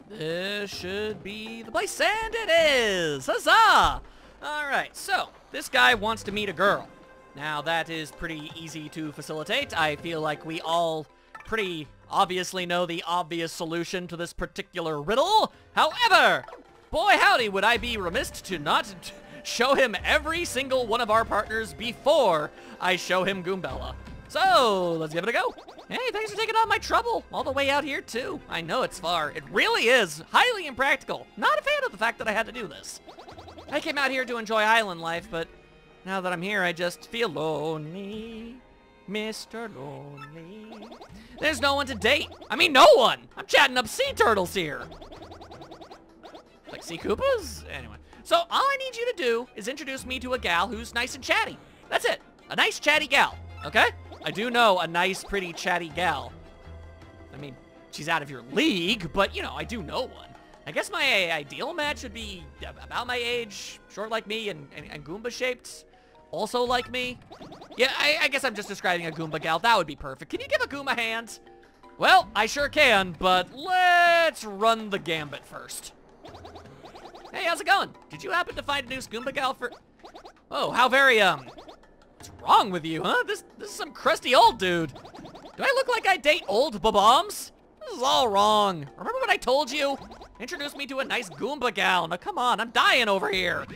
This should be the place, and it is! Huzzah! Alright, so, this guy wants to meet a girl. Now, that is pretty easy to facilitate. I feel like we all pretty obviously know the obvious solution to this particular riddle. However, boy howdy would I be remiss to not show him every single one of our partners before I show him Goombella. So, let's give it a go. Hey, thanks for taking on my trouble. All the way out here, too. I know it's far. It really is. Highly impractical. Not a fan of the fact that I had to do this. I came out here to enjoy island life, but now that I'm here, I just feel lonely. Mr. Lonely. There's no one to date. I mean, no one. I'm chatting up sea turtles here. Like sea Koopas? Anyway. So all I need you to do is introduce me to a gal who's nice and chatty. That's it. A nice chatty gal. Okay? I do know a nice, pretty, chatty gal. I mean, she's out of your league, but, you know, I do know one. I guess my ideal match would be about my age, short like me, and, and, and Goomba-shaped, also like me. Yeah, I, I, guess I'm just describing a Goomba gal. That would be perfect. Can you give a Goomba hand? Well, I sure can, but let's run the gambit first. Hey, how's it going? Did you happen to find a new Goomba gal for... Oh, how very, um, What's wrong with you, huh? This, this is some crusty old dude. Do I look like I date old bombs? This is all wrong. Remember what I told you? Introduce me to a nice Goomba gal. Now come on, I'm dying over here.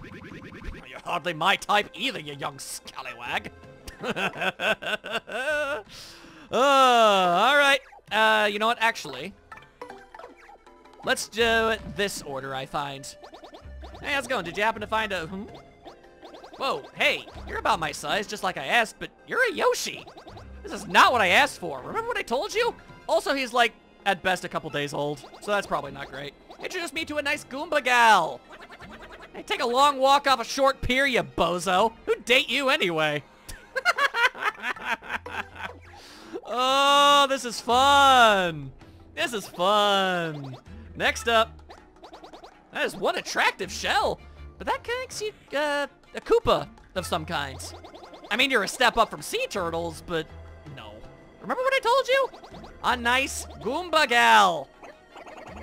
You're hardly my type either, you young scallywag. *laughs* uh, all right. Uh, you know what? Actually, let's do it this order, I find. Hey, how's it going? Did you happen to find a... Hmm? Whoa, hey, you're about my size, just like I asked, but you're a Yoshi. This is not what I asked for. Remember what I told you? Also, he's like, at best, a couple days old, so that's probably not great. Introduce me to a nice Goomba gal. Hey, take a long walk off a short pier, you bozo. Who'd date you anyway? *laughs* oh, this is fun. This is fun. Next up. That is one attractive shell. But that makes you uh, a Koopa of some kinds. I mean, you're a step up from sea turtles, but no. Remember what I told you? A nice Goomba gal.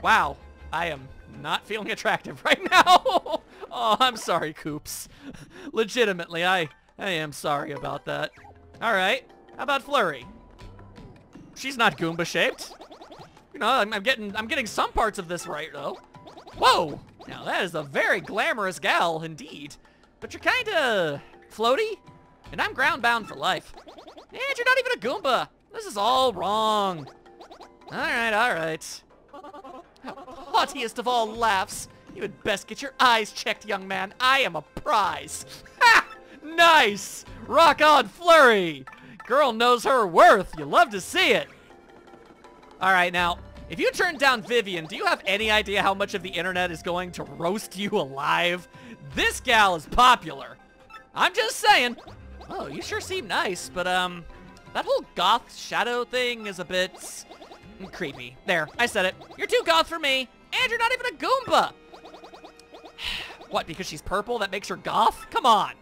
Wow, I am not feeling attractive *laughs* right now. oh, I'm sorry, Koops. Legitimately, I, I am sorry about that. All right, how about Flurrie? She's not Goomba shaped. You know, I'm, I'm getting, I'm getting some parts of this right though. Whoa, now that is a very glamorous gal indeed. But you're kinda floaty, and I'm ground bound for life. And you're not even a Goomba. This is all wrong. All right, all right. Haughtiest of all laughs. You had best get your eyes checked, young man. I am a prize. *laughs* Ha! Nice! Rock on, Flurrie! Girl knows her worth. You love to see it. All right, now, if you turn down Vivian, do you have any idea how much of the internet is going to roast you alive? This gal is popular. I'm just saying. Oh, you sure seem nice, but, um, that whole goth shadow thing is a bit creepy. There, I said it. You're too goth for me, and you're not even a Goomba. *sighs* what, because she's purple, that makes her goth? Come on.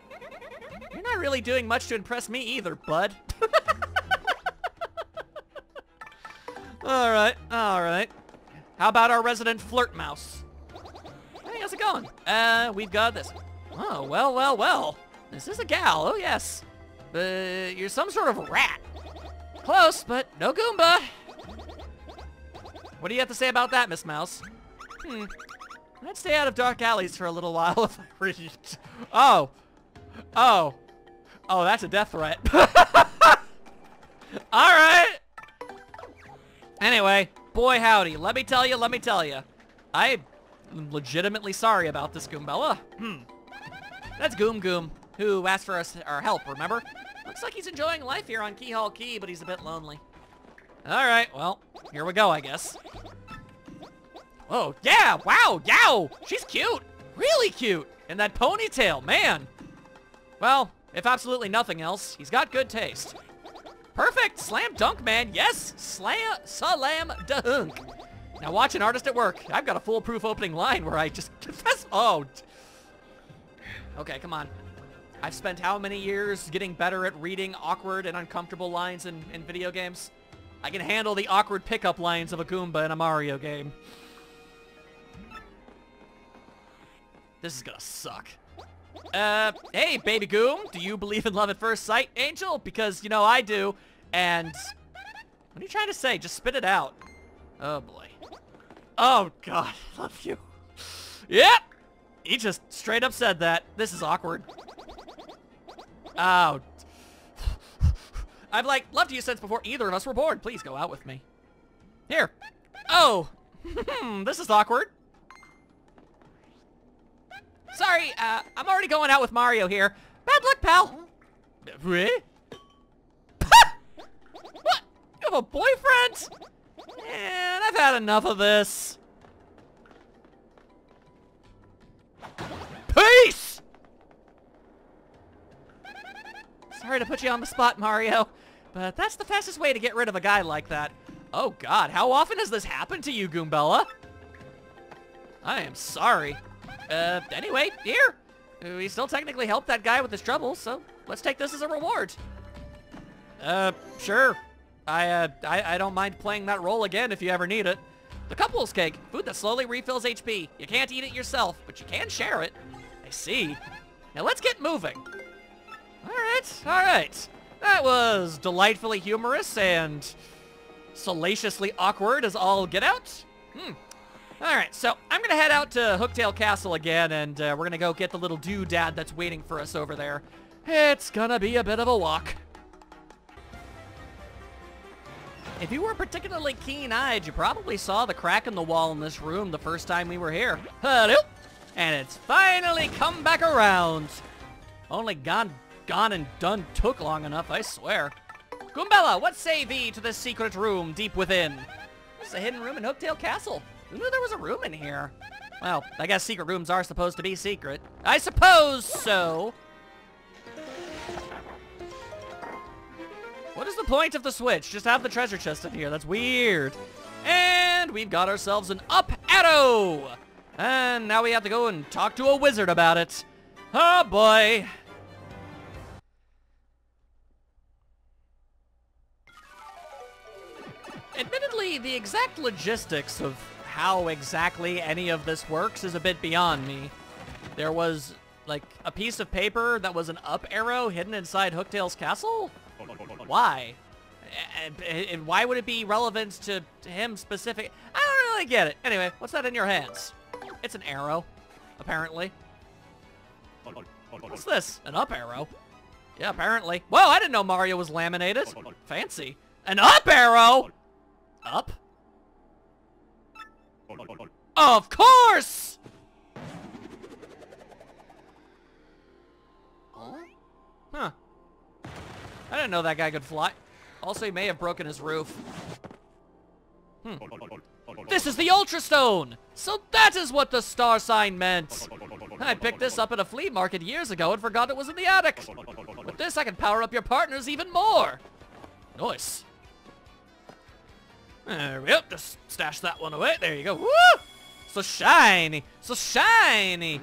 You're not really doing much to impress me either, bud. *laughs* all right, all right. How about our resident flirt mouse? Hey, how's it going? Uh, we've got this. Oh, well, well, well. This is a gal, oh yes. But you're some sort of rat. Close, but no Goomba. What do you have to say about that, Ms. Mowz? Hmm. I'd stay out of dark alleys for a little while *laughs* if I read. Oh. Oh. Oh, that's a death threat. *laughs* Alright. Anyway, boy howdy. Let me tell you, let me tell you. I'm legitimately sorry about this Goombella. Hmm. That's Goom Goom, who asked for us our help, remember? Looks like he's enjoying life here on Keyhole Key, but he's a bit lonely. Alright, well, here we go, I guess. Oh, yeah, wow, yow! She's cute! Really cute! And that ponytail, man! Well, if absolutely nothing else, he's got good taste. Perfect! Slam dunk, man! Yes! Slam, salam dunk! Now watch an artist at work. I've got a foolproof opening line where I just *laughs* confess- Oh! Okay, come on. I've spent how many years getting better at reading awkward and uncomfortable lines in, in video games? I can handle the awkward pickup lines of a Goomba in a Mario game. This is gonna suck. Uh, hey, baby Goom, do you believe in love at first sight, Angel? Because, you know, I do. And, what are you trying to say? Just spit it out. Oh, boy. Oh, God, *laughs* I love you. Yep, he just straight up said that. This is awkward. Oh. I've, like, loved you since before either of us were born. Please go out with me. Here. Oh. *laughs* this is awkward. Sorry, uh, I'm already going out with Mario here. Bad luck, pal. Really? what? You have a boyfriend? Man, I've had enough of this. Peace! Sorry to put you on the spot, Mario, but that's the fastest way to get rid of a guy like that. Oh god, how often has this happened to you, Goombella? I am sorry. Uh, anyway, here. We still technically helped that guy with his troubles, so let's take this as a reward. Uh, sure. I, uh, I, I don't mind playing that role again if you ever need it. The couples cake, food that slowly refills HP. You can't eat it yourself, but you can share it. I see. Now let's get moving. All right, all right. That was delightfully humorous and salaciously awkward as all get out. Hmm. Alright, so I'm gonna head out to Hooktail Castle again, and uh, we're gonna go get the little doodad that's waiting for us over there. It's gonna be a bit of a walk. If you were particularly keen-eyed, you probably saw the crack in the wall in this room the first time we were here. Hello! And it's finally come back around. Only gone, gone and done took long enough, I swear. Goombella, what say thee to this secret room deep within? It's a hidden room in Hooktail Castle. Who knew there was a room in here? Well, I guess secret rooms are supposed to be secret. I suppose so. What is the point of the switch? Just have the treasure chest in here. That's weird. And we've got ourselves an up arrow. And now we have to go and talk to a wizard about it. Oh boy. Admittedly, the exact logistics of how exactly any of this works is a bit beyond me. There was, like, a piece of paper that was an up arrow hidden inside Hooktail's castle? Why? And, why would it be relevant to, to him specific? I don't really get it. Anyway, what's that in your hands? It's an arrow, apparently. What's this? An up arrow? Yeah, apparently. Whoa, I didn't know Mario was laminated. Fancy. An up arrow? Up? Of course! Huh. I didn't know that guy could fly. Also, he may have broken his roof. Hmm. This is the Ultra Stone! So that is what the star sign meant! I picked this up at a flea market years ago and forgot it was in the attic! With this, I can power up your partners even more! Nice. There we go. Just stash that one away. There you go. Woo! So shiny. So shiny.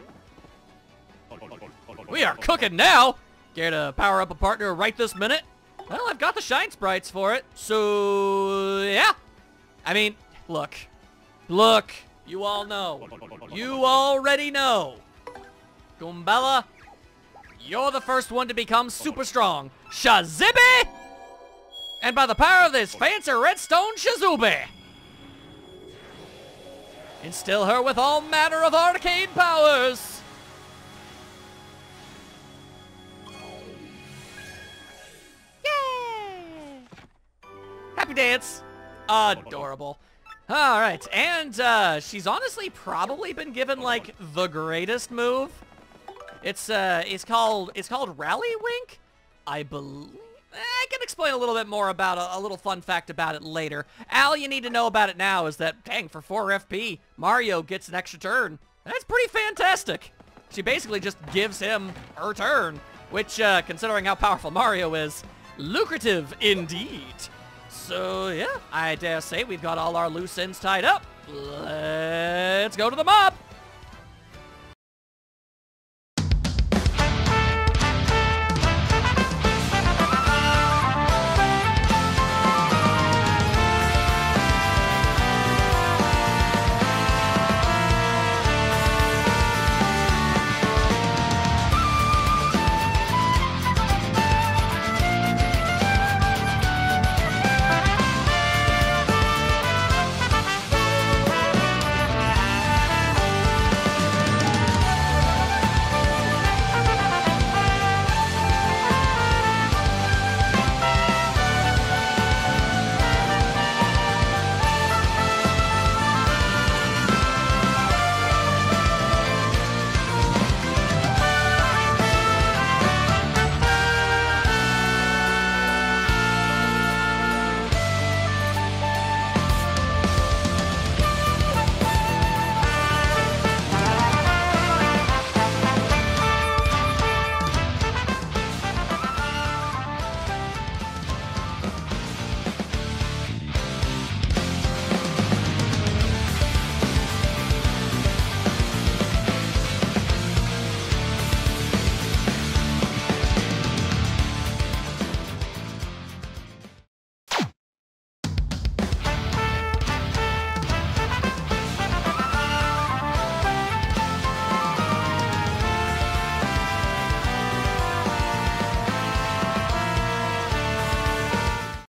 We are cooking now. Care to power up a partner right this minute? Well, I've got the shine sprites for it. So, yeah. I mean, look. Look. You all know. You already know. Goombella, you're the first one to become super strong. Shazibby! And by the power of this fancy redstone Shazubi! Instill her with all manner of arcane powers! Yay! Happy dance! Adorable. Alright, and uh, she's honestly probably been given, like, the greatest move. It's, uh, it's called, it's called Rally Wink? I believe... I can explain a little bit more about a, a, little fun fact about it later. All you need to know about it now is that, dang, for 4 FP, Mario gets an extra turn. That's pretty fantastic. She basically just gives him her turn, which, uh, considering how powerful Mario is, lucrative indeed. So, yeah, I dare say we've got all our loose ends tied up. Let's go to the mob.